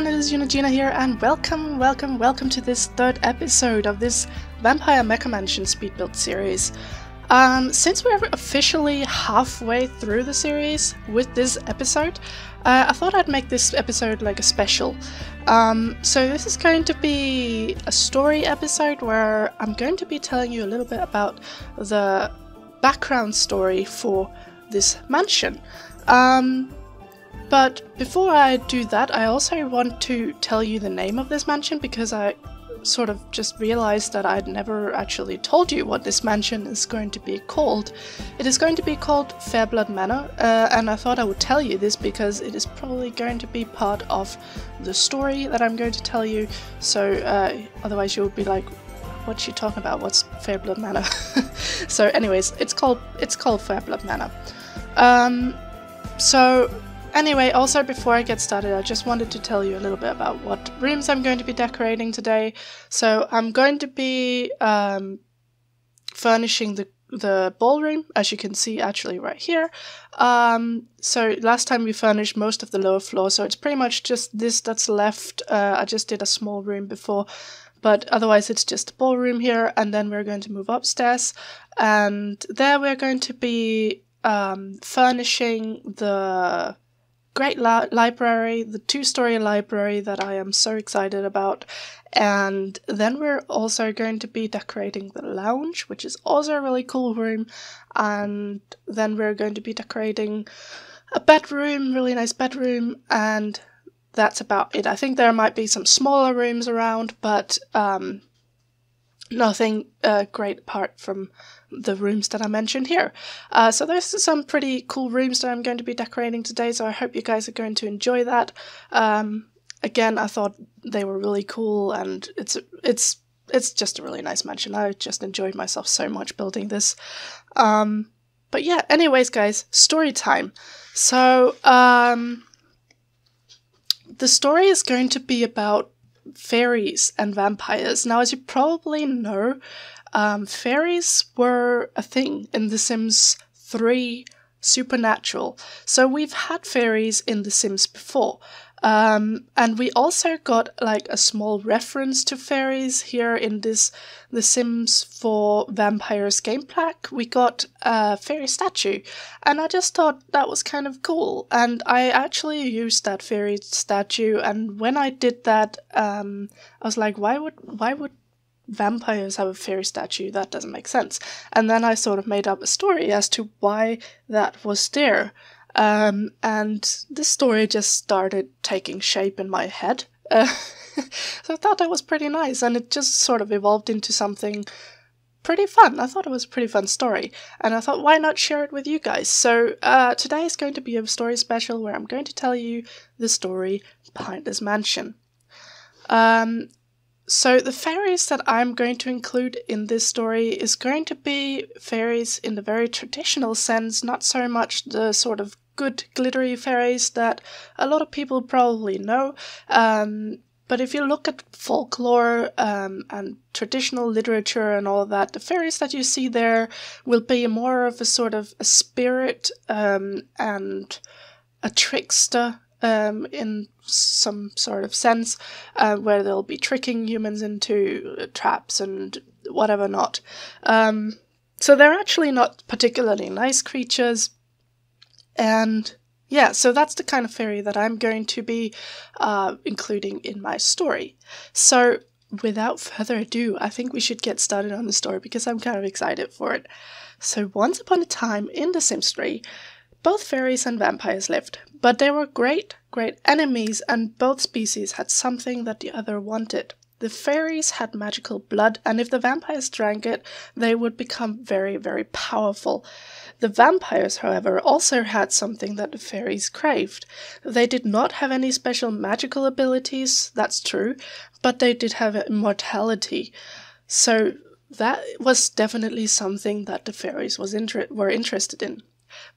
everyone, it is Eunagina here, and welcome, welcome, welcome to this third episode of this Vampire Mega Mansion speed build series. Um, since we're officially halfway through the series with this episode, uh, I thought I'd make this episode like a special. Um, so this is going to be a story episode where I'm going to be telling you a little bit about the background story for this mansion. Um, but before I do that, I also want to tell you the name of this mansion because I sort of just realized that I'd never actually told you what this mansion is going to be called. It is going to be called Fairblood Manor, uh, and I thought I would tell you this because it is probably going to be part of the story that I'm going to tell you, so uh, otherwise you'll be like, what's she talking about? What's Fairblood Manor? so anyways, it's called it's called Fairblood Manor. Um, so Anyway, also before I get started, I just wanted to tell you a little bit about what rooms I'm going to be decorating today. So I'm going to be um, furnishing the the ballroom, as you can see actually right here. Um, so last time we furnished most of the lower floor, so it's pretty much just this that's left. Uh, I just did a small room before, but otherwise it's just a ballroom here, and then we're going to move upstairs, and there we're going to be um, furnishing the great la- library, the two story library that I am so excited about. And then we're also going to be decorating the lounge, which is also a really cool room. And then we're going to be decorating a bedroom, really nice bedroom, and that's about it. I think there might be some smaller rooms around, but um, nothing uh, great apart from the rooms that I mentioned here. Uh, so are some pretty cool rooms that I'm going to be decorating today, so I hope you guys are going to enjoy that. Um, again, I thought they were really cool, and it's it's it's just a really nice mansion. I just enjoyed myself so much building this. Um, but yeah, anyways, guys, story time. So um, the story is going to be about fairies and vampires. Now, as you probably know, um, fairies were a thing in The Sims 3 Supernatural. So we've had fairies in The Sims before. Um, and we also got like a small reference to fairies here in this The Sims 4 Vampires game pack. We got a fairy statue, and I just thought that was kind of cool. And I actually used that fairy statue, and when I did that, um, I was like, why would why would vampires have a fairy statue? That doesn't make sense. And then I sort of made up a story as to why that was there. Um, and this story just started taking shape in my head. Uh, so I thought that was pretty nice, and it just sort of evolved into something pretty fun. I thought it was a pretty fun story, and I thought, why not share it with you guys? So uh, today is going to be a story special where I'm going to tell you the story behind this mansion. Um, so the fairies that I'm going to include in this story is going to be fairies in the very traditional sense, not so much the sort of good glittery fairies that a lot of people probably know. Um, but if you look at folklore um, and traditional literature and all that, the fairies that you see there will be more of a sort of a spirit um, and a trickster um, in some sort of sense, uh, where they'll be tricking humans into traps and whatever not. Um, so they're actually not particularly nice creatures, and yeah, so that's the kind of fairy that I'm going to be uh, including in my story. So without further ado, I think we should get started on the story because I'm kind of excited for it. So once upon a time in The Sims 3, both fairies and vampires lived, but they were great, great enemies, and both species had something that the other wanted. The fairies had magical blood, and if the vampires drank it, they would become very, very powerful. The vampires, however, also had something that the fairies craved. They did not have any special magical abilities, that's true, but they did have immortality. So that was definitely something that the fairies was inter- were interested in.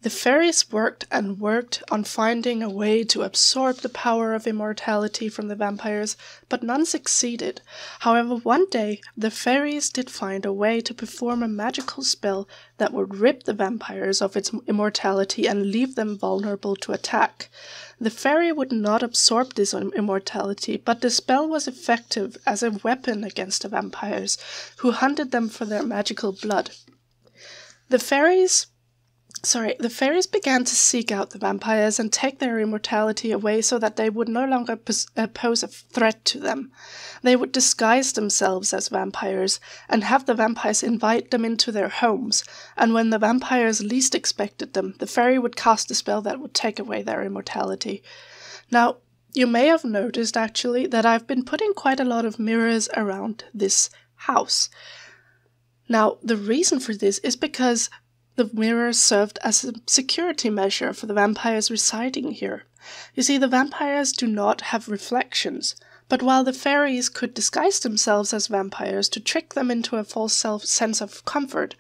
The fairies worked and worked on finding a way to absorb the power of immortality from the vampires, but none succeeded. However, one day the fairies did find a way to perform a magical spell that would rip the vampires of its immortality and leave them vulnerable to attack. The fairy would not absorb this immortality, but the spell was effective as a weapon against the vampires, who hunted them for their magical blood. The fairies sorry, the fairies began to seek out the vampires and take their immortality away so that they would no longer pos- uh, pose a threat to them. They would disguise themselves as vampires and have the vampires invite them into their homes, and when the vampires least expected them, the fairy would cast a spell that would take away their immortality. Now, you may have noticed actually that I've been putting quite a lot of mirrors around this house. Now, the reason for this is because the mirror served as a security measure for the vampires residing here. You see, the vampires do not have reflections, but while the fairies could disguise themselves as vampires to trick them into a false self sense of comfort,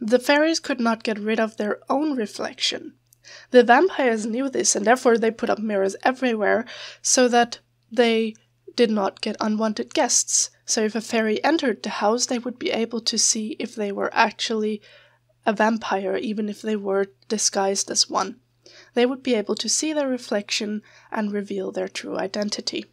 the fairies could not get rid of their own reflection. The vampires knew this, and therefore they put up mirrors everywhere so that they did not get unwanted guests. So if a fairy entered the house, they would be able to see if they were actually a vampire, even if they were disguised as one. They would be able to see their reflection and reveal their true identity.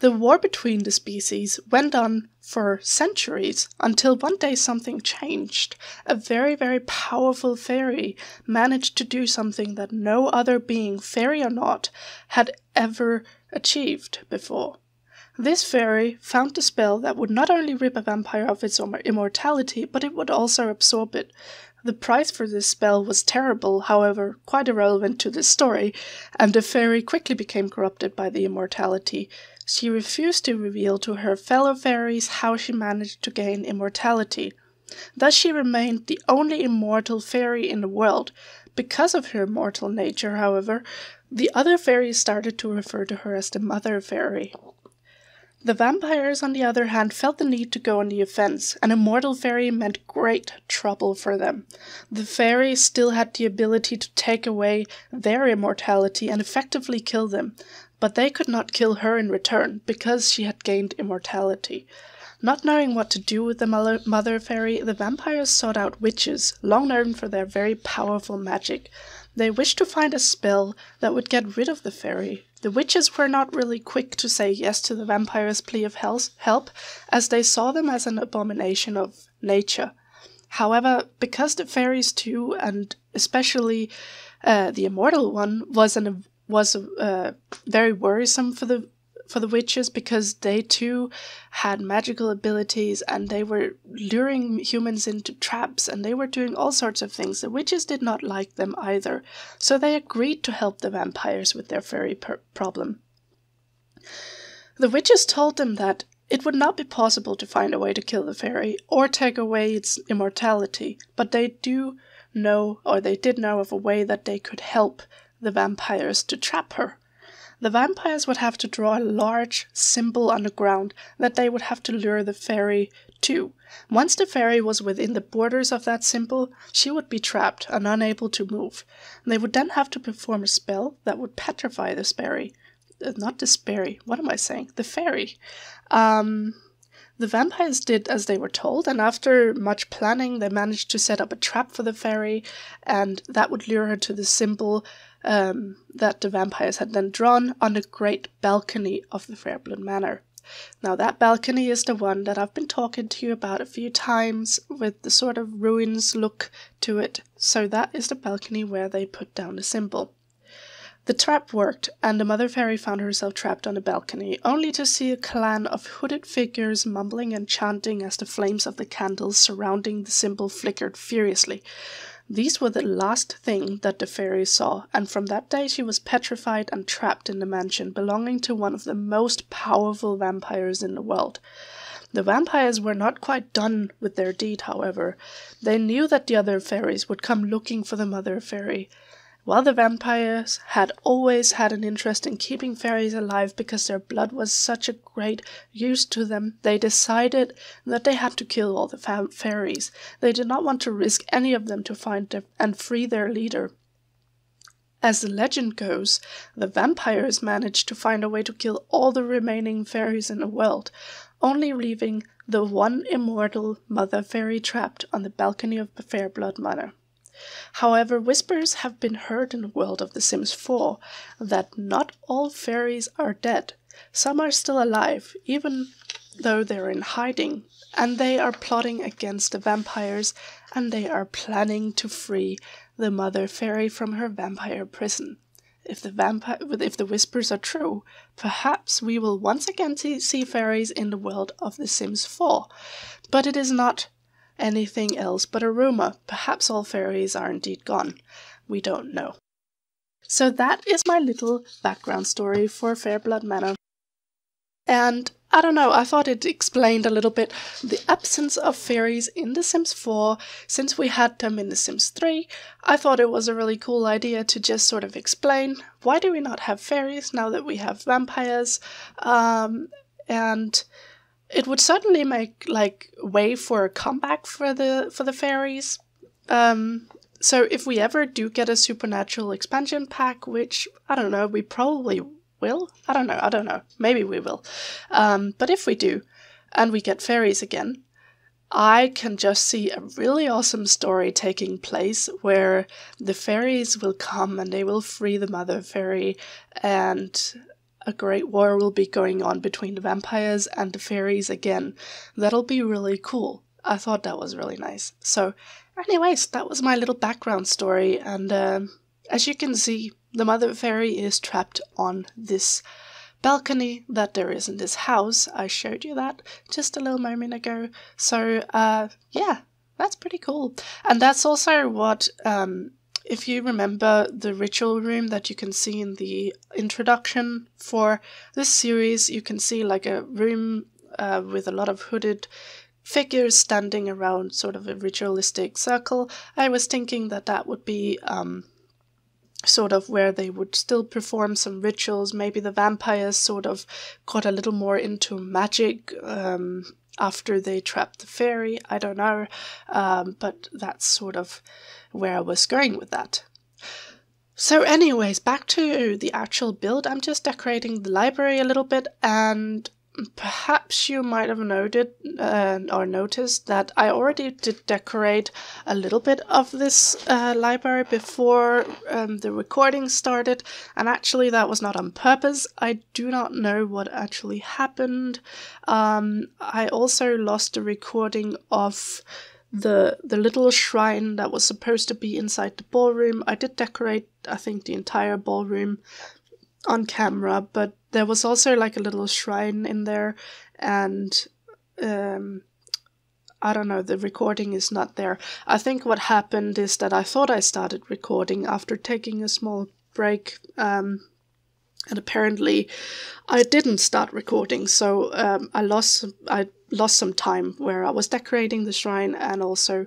The war between the species went on for centuries until one day something changed. A very, very powerful fairy managed to do something that no other being, fairy or not, had ever achieved before. This fairy found the spell that would not only rip a vampire of its immortality, but it would also absorb it. The price for this spell was terrible, however, quite irrelevant to this story, and the fairy quickly became corrupted by the immortality. She refused to reveal to her fellow fairies how she managed to gain immortality. Thus she remained the only immortal fairy in the world. Because of her immortal nature, however, the other fairies started to refer to her as the Mother Fairy. The vampires, on the other hand, felt the need to go on the offense. An immortal fairy meant great trouble for them. The fairy still had the ability to take away their immortality and effectively kill them, but they could not kill her in return because she had gained immortality. Not knowing what to do with the mother fairy, the vampires sought out witches, long known for their very powerful magic. They wished to find a spell that would get rid of the fairy. The witches were not really quick to say yes to the vampire's plea of help, as they saw them as an abomination of nature. However, because the fairies too, and especially uh, the immortal one, was an was uh, very worrisome for the for the witches because they too had magical abilities and they were luring humans into traps and they were doing all sorts of things. The witches did not like them either, so they agreed to help the vampires with their fairy problem. The witches told them that it would not be possible to find a way to kill the fairy or take away its immortality, but they do know, or they did know of a way that they could help the vampires to trap her. The vampires would have to draw a large symbol on the ground that they would have to lure the fairy to. Once the fairy was within the borders of that symbol, she would be trapped and unable to move. They would then have to perform a spell that would petrify the fairy. Uh, not the fairy, what am I saying? The fairy. Um, the vampires did as they were told, and after much planning, they managed to set up a trap for the fairy, and that would lure her to the symbol um, that the vampires had then drawn on the great balcony of the Fairblood Manor. Now, that balcony is the one that I've been talking to you about a few times with the sort of ruins look to it. So, that is the balcony where they put down the symbol. The trap worked, and the Mother Fairy found herself trapped on the balcony, only to see a clan of hooded figures mumbling and chanting as the flames of the candles surrounding the symbol flickered furiously. These were the last thing that the fairy saw, and from that day she was petrified and trapped in the mansion belonging to one of the most powerful vampires in the world. The vampires were not quite done with their deed, however. They knew that the other fairies would come looking for the mother fairy, While the vampires had always had an interest in keeping fairies alive because their blood was such a great use to them, they decided that they had to kill all the fa- fairies. They did not want to risk any of them to find and free their leader. As the legend goes, the vampires managed to find a way to kill all the remaining fairies in the world, only leaving the one immortal mother fairy trapped on the balcony of the Fairblood Manor. However, whispers have been heard in the world of The Sims 4 that not all fairies are dead. Some are still alive, even though they're in hiding, and they are plotting against the vampires and they are planning to free the mother fairy from her vampire prison. If the if the whispers are true, perhaps we will once again see, see fairies in the world of The Sims 4. But it is not anything else but a rumor. Perhaps all fairies are indeed gone. We don't know. So that is my little background story for Fairblood Manor. And I don't know, I thought it explained a little bit the absence of fairies in The Sims 4 since we had them in The Sims 3. I thought it was a really cool idea to just sort of explain why do we not have fairies now that we have vampires. Um, and it would certainly make like way for a comeback for the for the fairies. Um, so if we ever do get a supernatural expansion pack, which I don't know, we probably will. I don't know. I don't know. Maybe we will. Um, but if we do, and we get fairies again, I can just see a really awesome story taking place where the fairies will come and they will free the mother fairy and a great war will be going on between the vampires and the fairies again. That'll be really cool. I thought that was really nice. So, anyways, that was my little background story, and um, as you can see, the mother fairy is trapped on this balcony that there is in this house. I showed you that just a little moment ago. So, uh, yeah, that's pretty cool. And that's also what um, if you remember the ritual room that you can see in the introduction for this series, you can see like a room uh, with a lot of hooded figures standing around sort of a ritualistic circle. I was thinking that that would be um, sort of where they would still perform some rituals. Maybe the vampires sort of got a little more into magic um, after they trapped the fairy. I don't know, um, but that's sort of where I was going with that. So, anyways, back to the actual build. I'm just decorating the library a little bit, and perhaps you might have noted uh, or noticed that I already did decorate a little bit of this uh, library before um, the recording started, and actually, that was not on purpose. I do not know what actually happened. Um, I also lost the recording of the the little shrine that was supposed to be inside the ballroom. I did decorate, I think, the entire ballroom on camera, but there was also like a little shrine in there, and um, I don't know, the recording is not there. I think what happened is that I thought I started recording after taking a small break. Um, and apparently, I didn't start recording, so um, I lost I lost some time where I was decorating the shrine and also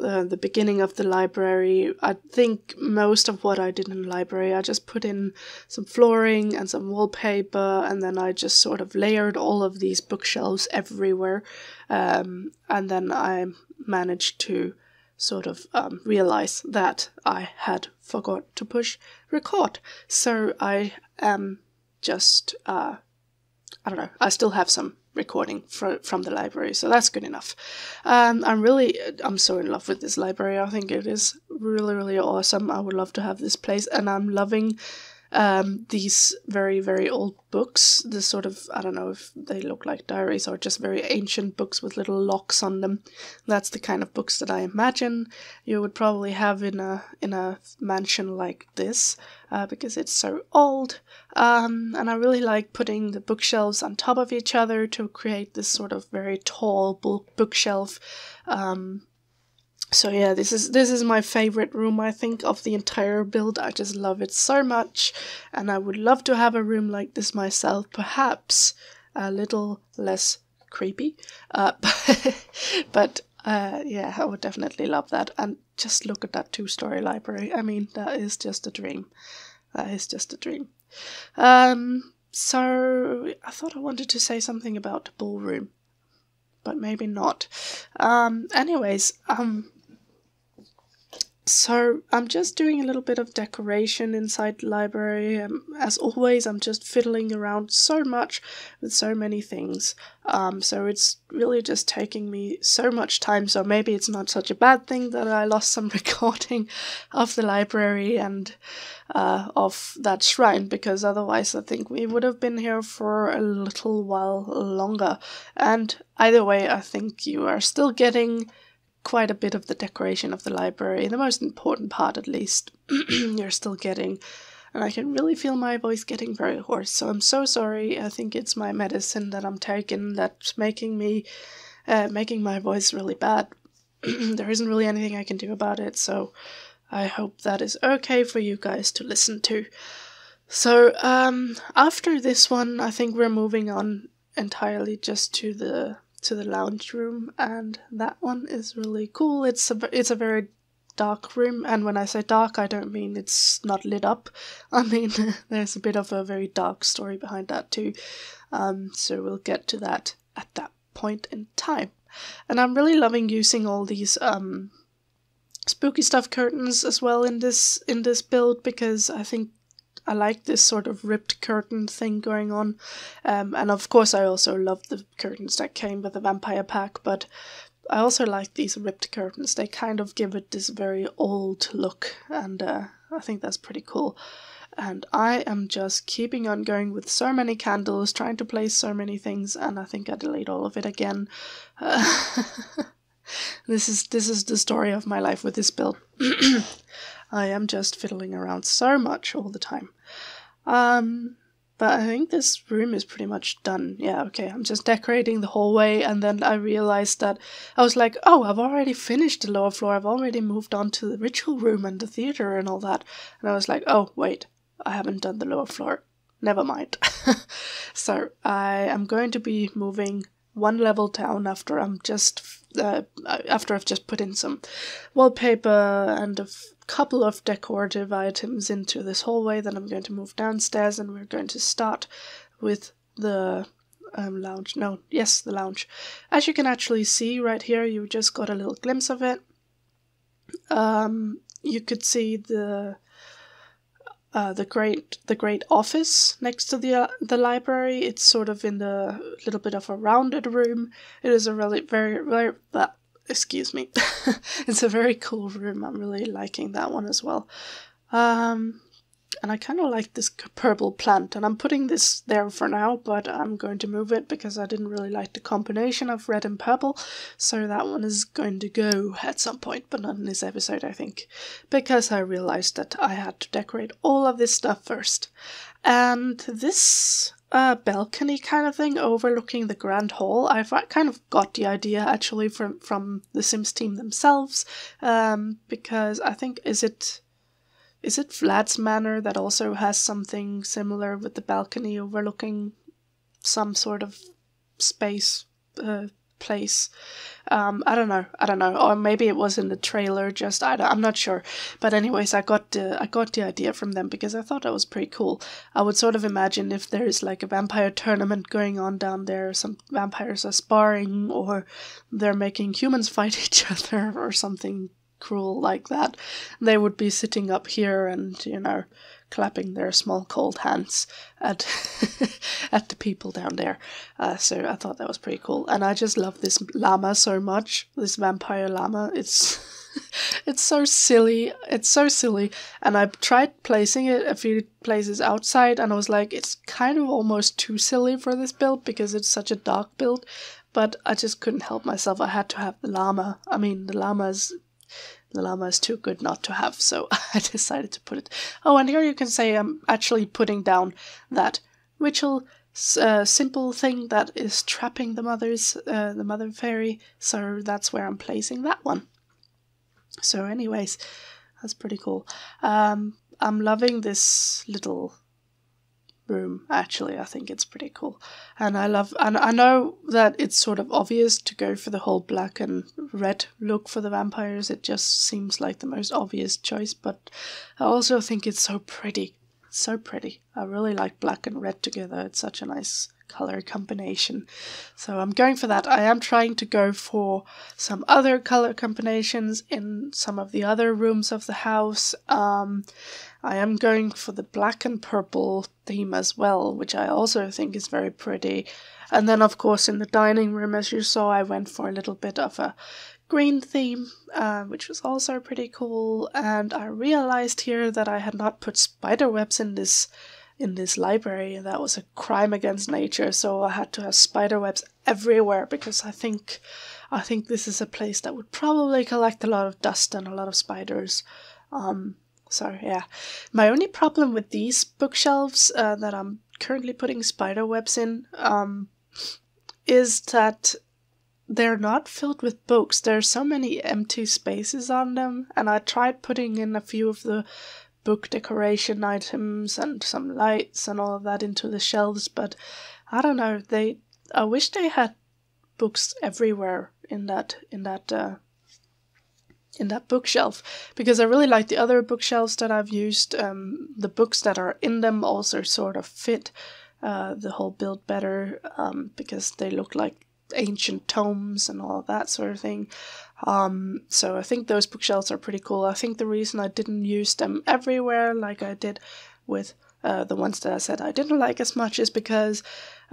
uh, the beginning of the library. I think most of what I did in the library, I just put in some flooring and some wallpaper, and then I just sort of layered all of these bookshelves everywhere. Um, and then I managed to sort of um, realize that I had forgot to push record. So I am just, uh, I don't know, I still have some recording fr- from the library, so that's good enough. Um, I'm really, I'm so in love with this library. I think it is really, really awesome. I would love to have this place, and I'm loving um, these very, very old books. The sort of, I don't know if they look like diaries or just very ancient books with little locks on them. That's the kind of books that I imagine you would probably have in a in a mansion like this, uh, because it's so old. Um, and I really like putting the bookshelves on top of each other to create this sort of very tall book bookshelf. Um, so yeah, this is this is my favorite room I think of the entire build. I just love it so much and I would love to have a room like this myself, perhaps a little less creepy. Uh, but Uh, yeah, I would definitely love that. And just look at that two story library. I mean, that is just a dream. That is just a dream. Um, so I thought I wanted to say something about the ballroom, but maybe not. Um, anyways, um, so I'm just doing a little bit of decoration inside the library. Um, as always, I'm just fiddling around so much with so many things. Um, so it's really just taking me so much time. So maybe it's not such a bad thing that I lost some recording of the library and uh, of that shrine, because otherwise I think we would have been here for a little while longer. And either way, I think you are still getting quite a bit of the decoration of the library, the most important part at least, you're still getting. And I can really feel my voice getting very hoarse, so I'm so sorry. I think it's my medicine that I'm taking that's making me, uh, making my voice really bad. there isn't really anything I can do about it, so I hope that is okay for you guys to listen to. So, um, after this one, I think we're moving on entirely just to the to the lounge room, and that one is really cool. It's a it's a very dark room, and when I say dark, I don't mean it's not lit up. I mean there's a bit of a very dark story behind that too. Um, so we'll get to that at that point in time. And I'm really loving using all these um, spooky stuff curtains as well in this in this build because I think I like this sort of ripped curtain thing going on. Um, and of course, I also love the curtains that came with the vampire pack, but I also like these ripped curtains. They kind of give it this very old look, and uh, I think that's pretty cool. And I am just keeping on going with so many candles, trying to place so many things, and I think I delete all of it again. Uh, this is this is the story of my life with this build. I am just fiddling around so much all the time. Um, but I think this room is pretty much done. Yeah, okay, I'm just decorating the hallway, and then I realized that I was like, oh, I've already finished the lower floor. I've already moved on to the ritual room and the theater and all that. And I was like, oh, wait, I haven't done the lower floor. Never mind. so I am going to be moving one level down after I'm just uh, after I've just put in some wallpaper and a f- couple of decorative items into this hallway. Then I'm going to move downstairs and we're going to start with the um, lounge. No, yes, the lounge. As you can actually see right here, you just got a little glimpse of it. Um, you could see the uh, the great the great office next to the uh, the library. It's sort of in the little bit of a rounded room. It is a really very very uh, excuse me. it's a very cool room. I'm really liking that one as well. Um, and I kind of like this purple plant, and I'm putting this there for now, but I'm going to move it because I didn't really like the combination of red and purple, so that one is going to go at some point, but not in this episode, I think, because I realized that I had to decorate all of this stuff first. And this uh, balcony kind of thing overlooking the grand hall. I've kind of got the idea actually from from the Sims team themselves, um, because I think is it is it Vlad's Manor that also has something similar with the balcony overlooking some sort of space uh, place? Um, I don't know. I don't know. Or maybe it was in the trailer. Just I am not sure. But anyways, I got the I got the idea from them because I thought that was pretty cool. I would sort of imagine if there is like a vampire tournament going on down there, some vampires are sparring or they're making humans fight each other or something cruel like that, they would be sitting up here and, you know, clapping their small cold hands at at the people down there. Uh, so I thought that was pretty cool, and I just love this llama so much. This vampire llama. It's it's so silly. It's so silly, and I tried placing it a few places outside, and I was like, it's kind of almost too silly for this build because it's such a dark build. But I just couldn't help myself. I had to have the llama. I mean, the llama's the llama is too good not to have, so I decided to put it. Oh, and here you can say I'm actually putting down that ritual uh, simple thing that is trapping the mothers, uh, the mother fairy, so that's where I'm placing that one. So, anyways, that's pretty cool. Um, I'm loving this little room actually i think it's pretty cool and i love and i know that it's sort of obvious to go for the whole black and red look for the vampires it just seems like the most obvious choice but i also think it's so pretty so pretty i really like black and red together it's such a nice color combination. So I'm going for that. I am trying to go for some other color combinations in some of the other rooms of the house. Um, I am going for the black and purple theme as well, which I also think is very pretty. And then, of course, in the dining room, as you saw, I went for a little bit of a green theme, uh, which was also pretty cool. And I realized here that I had not put spider webs in this in this library, and that was a crime against nature. So I had to have spider webs everywhere because I think I think this is a place that would probably collect a lot of dust and a lot of spiders. Um, so yeah, my only problem with these bookshelves uh, that I'm currently putting spider webs in um, is that they're not filled with books. There are so many empty spaces on them, and I tried putting in a few of the book decoration items and some lights and all of that into the shelves, but I don't know. They I wish they had books everywhere in that in that uh, in that bookshelf because I really like the other bookshelves that I've used. Um, the books that are in them also sort of fit uh, the whole build better um, because they look like ancient tomes and all that sort of thing. Um, so I think those bookshelves are pretty cool. I think the reason I didn't use them everywhere like I did with uh, the ones that I said I didn't like as much is because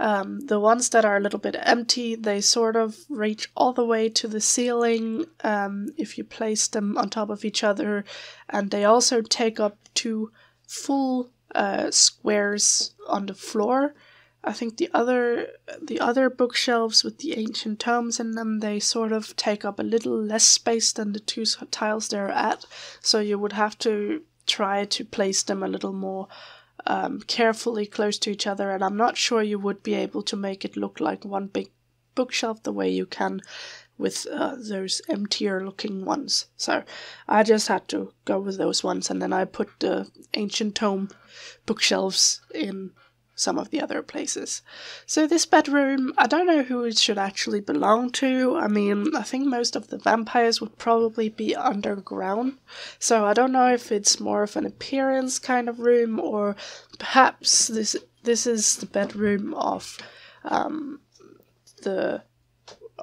um, the ones that are a little bit empty, they sort of reach all the way to the ceiling um, if you place them on top of each other, and they also take up two full uh, squares on the floor. I think the other the other bookshelves with the ancient tomes in them they sort of take up a little less space than the two tiles they're at, so you would have to try to place them a little more um, carefully close to each other, and I'm not sure you would be able to make it look like one big bookshelf the way you can with uh, those emptier looking ones. So I just had to go with those ones, and then I put the ancient tome bookshelves in some of the other places. So this bedroom, I don't know who it should actually belong to. I mean, I think most of the vampires would probably be underground. So I don't know if it's more of an appearance kind of room or perhaps this this is the bedroom of um, the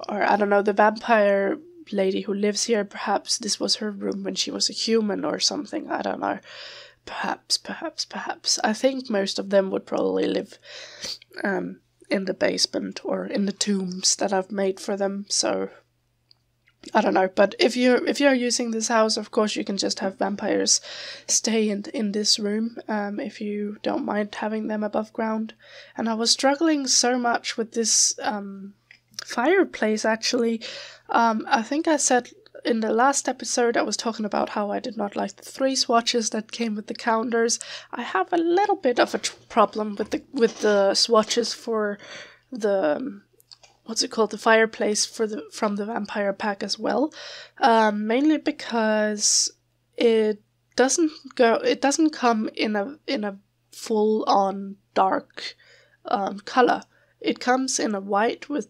or I don't know, the vampire lady who lives here. Perhaps this was her room when she was a human or something. I don't know. Perhaps, perhaps, perhaps. I think most of them would probably live um, in the basement or in the tombs that I've made for them. So I don't know, but if you if you're using this house, of course you can just have vampires stay in in this room um, if you don't mind having them above ground. And I was struggling so much with this um, fireplace. Actually, um, I think I said in the last episode, I was talking about how I did not like the three swatches that came with the counters. I have a little bit of a problem with the with the swatches for the what's it called the fireplace for the from the vampire pack as well, um, mainly because it doesn't go it doesn't come in a in a full on dark um, color. It comes in a white with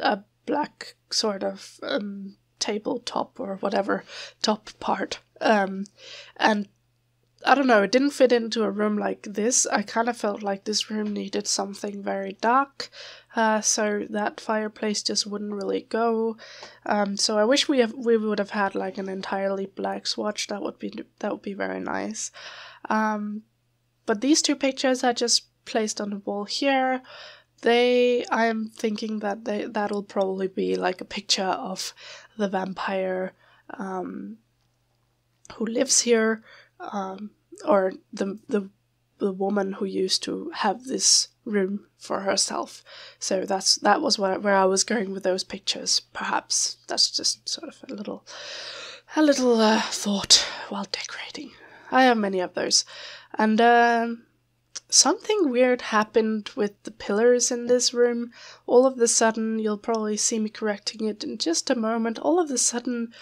a black sort of um, tabletop or whatever top part. Um, and I don't know, it didn't fit into a room like this. I kind of felt like this room needed something very dark, uh, so that fireplace just wouldn't really go. Um, so I wish we have we would have had like an entirely black swatch. That would be that would be very nice. Um, but these two pictures I just placed on the wall here. They, I am thinking that they that'll probably be like a picture of the vampire um, who lives here, um, or the the the woman who used to have this room for herself. So that's that was where, where I was going with those pictures. Perhaps that's just sort of a little a little uh, thought while decorating. I have many of those, and um, something weird happened with the pillars in this room. All of a sudden, you'll probably see me correcting it in just a moment. All of a sudden,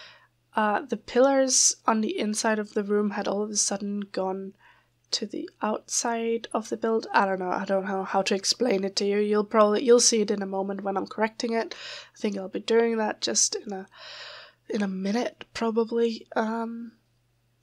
uh, the pillars on the inside of the room had all of a sudden gone to the outside of the build. I don't know. I don't know how to explain it to you. You'll probably you'll see it in a moment when I'm correcting it. I think I'll be doing that just in a in a minute probably. Um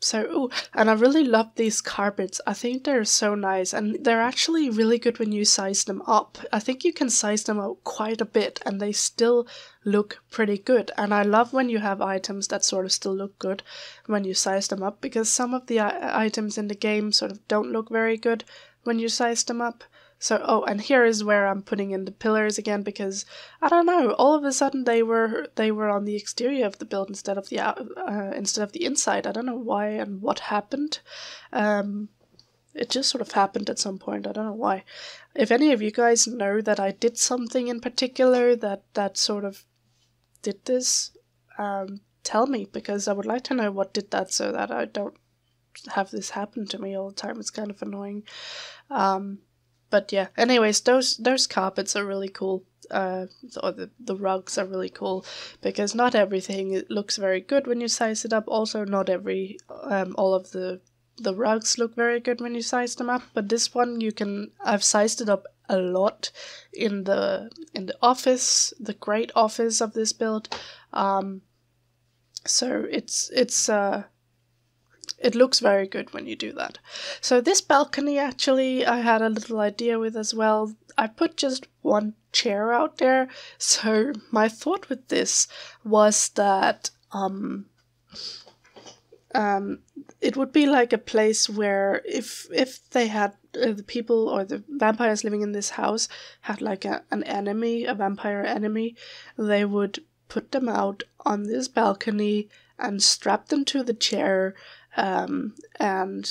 so, ooh, and I really love these carpets. I think they're so nice, and they're actually really good when you size them up. I think you can size them up quite a bit, and they still look pretty good. And I love when you have items that sort of still look good when you size them up, because some of the items in the game sort of don't look very good when you size them up. So, oh, and here is where I'm putting in the pillars again because I don't know. All of a sudden, they were they were on the exterior of the build instead of the uh, instead of the inside. I don't know why and what happened. Um, it just sort of happened at some point. I don't know why. If any of you guys know that I did something in particular that that sort of did this, um, tell me because I would like to know what did that so that I don't have this happen to me all the time. It's kind of annoying. Um, but yeah. Anyways those those carpets are really cool. Uh or the, the rugs are really cool because not everything looks very good when you size it up. Also not every um all of the the rugs look very good when you size them up. But this one you can i've sized it up a lot in the in the office the great office of this build. Um so it's it's uh it looks very good when you do that. So this balcony actually I had a little idea with as well. I put just one chair out there. So my thought with this was that um um it would be like a place where if if they had uh, the people or the vampires living in this house had like a, an enemy, a vampire enemy, they would put them out on this balcony and strap them to the chair um, and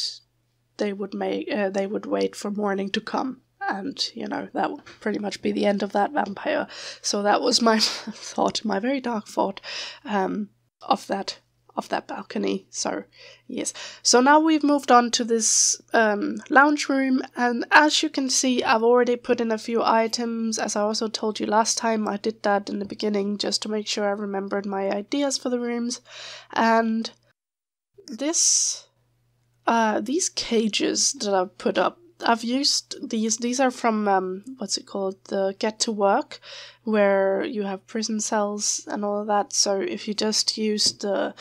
they would make uh, they would wait for morning to come. And you know that would pretty much be the end of that vampire. So that was my thought my very dark thought um, of that of that balcony. So yes. So now we've moved on to this um, lounge room. And as you can see i've already put in a few items. As i also told you last time i did that in the beginning just to make sure i remembered my ideas for the rooms. And this uh these cages that I've put up I've used these these are from um what's it called? The get to work where you have prison cells and all of that. So if you just use the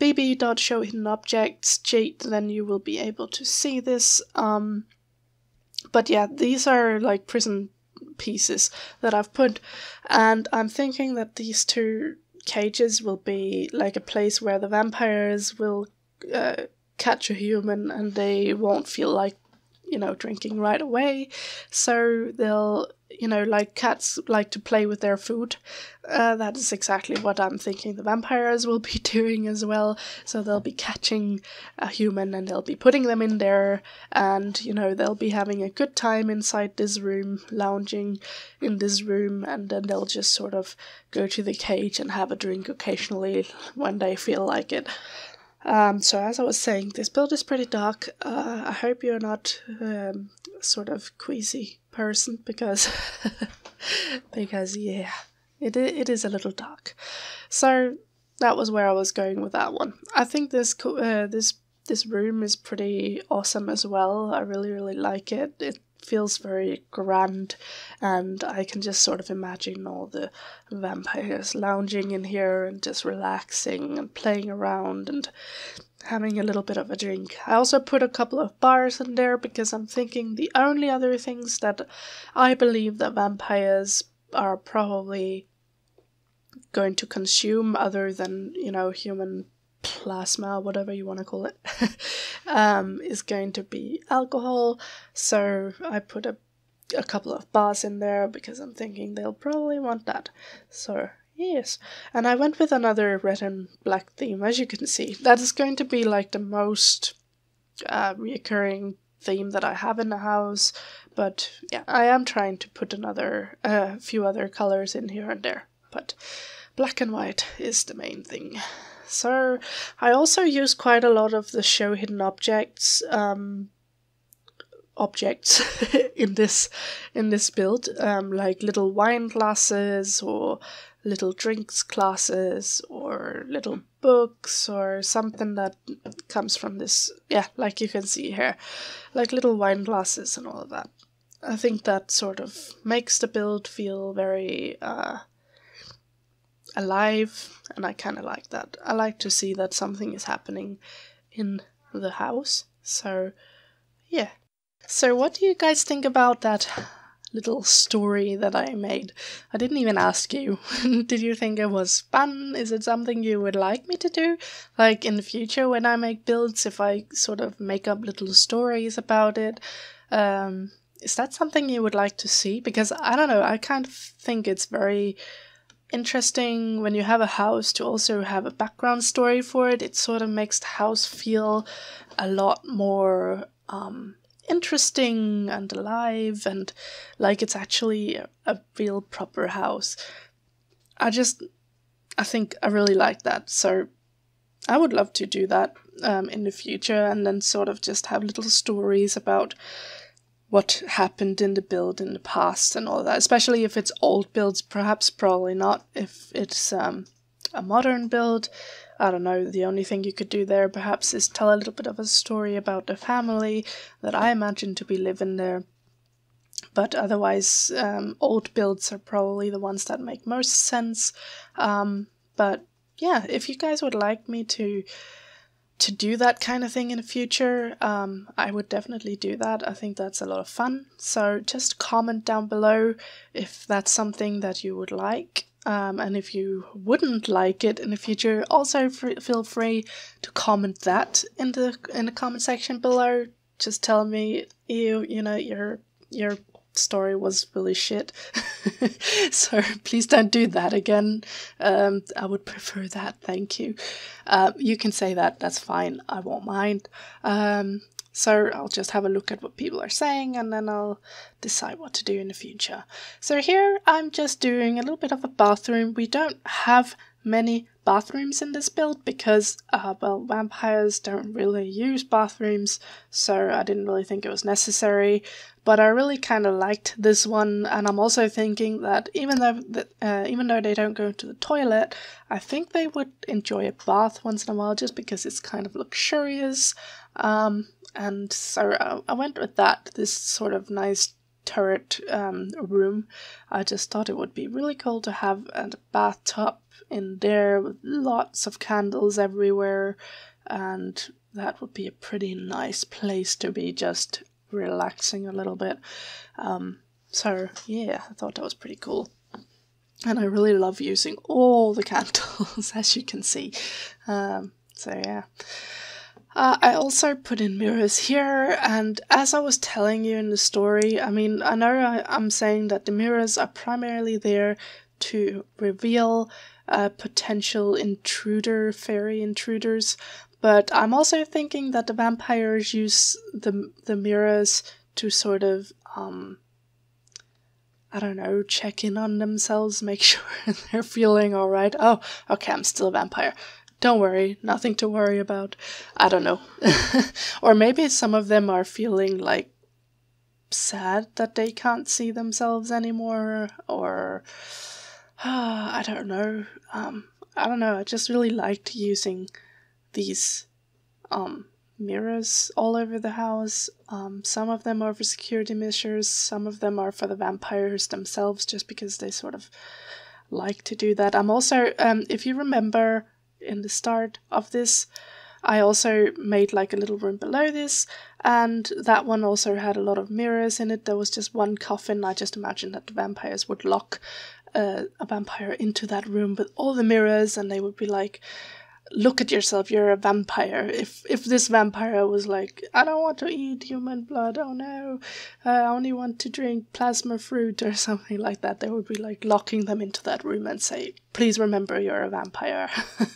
bb.show hidden objects cheat then you will be able to see this um but yeah these are like prison pieces that I've put and I'm thinking that these two cages will be like a place where the vampires will uh, catch a human and they won't feel like you know drinking right away. So they'll you know like cats like to play with their food. Uh, that is exactly what i'm thinking the vampires will be doing as well. So they'll be catching a human and they'll be putting them in there and you know they'll be having a good time inside this room lounging in this room and then they'll just sort of go to the cage and have a drink occasionally when they feel like it um, so as I was saying, this build is pretty dark. Uh, I hope you're not um, sort of queasy person because because yeah, it it is a little dark. So that was where I was going with that one. I think this uh, this this room is pretty awesome as well. I really really like it. It feels very grand, and I can just sort of imagine all the vampires lounging in here and just relaxing and playing around and having a little bit of a drink. I also put a couple of bars in there because I'm thinking the only other things that I believe that vampires are probably going to consume other than, you know, human plasma, whatever you want to call it, um, is going to be alcohol. So I put a, a couple of bars in there because I'm thinking they'll probably want that. So yes, and I went with another red and black theme, as you can see. That is going to be like the most uh, reoccurring theme that I have in the house. But yeah, I am trying to put another, a uh, few other colors in here and there. But black and white is the main thing. So I also use quite a lot of the show hidden objects um, objects in this in this build, um, like little wine glasses or little drinks classes or little books or something that comes from this. Yeah, like you can see here, like little wine glasses and all of that. I think that sort of makes the build feel very uh, alive, and I kind of like that. I like to see that something is happening in the house. So, yeah. So, what do you guys think about that little story that I made? I didn't even ask you. Did you think it was fun? Is it something you would like me to do? Like in the future when I make builds, if I sort of make up little stories about it? Um, is that something you would like to see? Because I don't know, I kind of think it's very interesting when you have a house to also have a background story for it. It sort of makes the house feel a lot more um, interesting and alive and like it's actually a, real proper house. I just, I think I really like that. So I would love to do that um, in the future and then sort of just have little stories about what happened in the build in the past and all that, especially if it's old builds, perhaps probably not. If it's um, a modern build, I don't know, the only thing you could do there perhaps is tell a little bit of a story about the family that I imagine to be living there. But otherwise, um, old builds are probably the ones that make most sense. Um, but yeah, if you guys would like me to to do that kind of thing in the future, um, I would definitely do that. I think that's a lot of fun. So just comment down below if that's something that you would like. Um, and if you wouldn't like it in the future, also feel free to comment that in the in the comment section below. Just tell me you you know your your story was really shit. so please don't do that again. Um, I would prefer that. Thank you. Uh, you can say that. That's fine. I won't mind. Um, so I'll just have a look at what people are saying and then I'll decide what to do in the future. So here I'm just doing a little bit of a bathroom. We don't have many bathrooms in this build because, uh, well, vampires don't really use bathrooms, so I didn't really think it was necessary. But I really kind of liked this one, and I'm also thinking that even though uh, even though they don't go to the toilet, I think they would enjoy a bath once in a while just because it's kind of luxurious. Um, and so I, I went with that. This sort of nice turret um, room. I just thought it would be really cool to have a bathtub in there with lots of candles everywhere, and that would be a pretty nice place to be just relaxing a little bit. Um, so, yeah, I thought that was pretty cool. And I really love using all the candles, as you can see. Um, so, yeah. Uh, I also put in mirrors here, and as I was telling you in the story, I mean, I know I, am saying that the mirrors are primarily there to reveal uh, potential intruder, fairy intruders, but I'm also thinking that the vampires use the the mirrors to sort of um, I don't know, check in on themselves, make sure they're feeling all right. Oh, okay, I'm still a vampire. Don't worry, nothing to worry about. I don't know. or maybe some of them are feeling like sad that they can't see themselves anymore, or I don't know. Um, I don't know. I just really liked using these um, mirrors all over the house. Um, some of them are for security measures, some of them are for the vampires themselves, just because they sort of like to do that. I'm also, um, if you remember, in the start of this. I also made like a little room below this, and that one also had a lot of mirrors in it. There was just one coffin. I just imagined that the vampires would lock uh, a vampire into that room with all the mirrors, and they would be like, look at yourself you're a vampire. If if this vampire was like i don't want to eat human blood oh no i only want to drink plasma fruit or something like that they would be like locking them into that room and say please remember you're a vampire.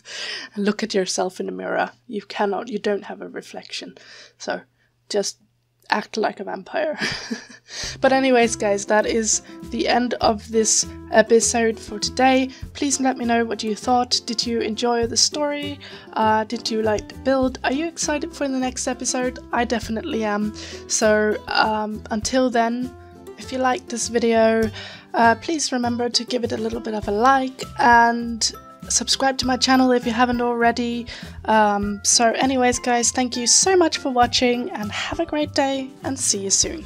Look at yourself in the mirror. You cannot you don't have a reflection. So just act like a vampire. but, anyways, guys, that is the end of this episode for today. Please let me know what you thought. Did you enjoy the story? Uh, did you like the build? Are you excited for the next episode? I definitely am. So, um, until then, if you liked this video, uh, please remember to give it a little bit of a like and subscribe to my channel if you haven't already. Um, so anyways guys, thank you so much for watching and have a great day and see you soon.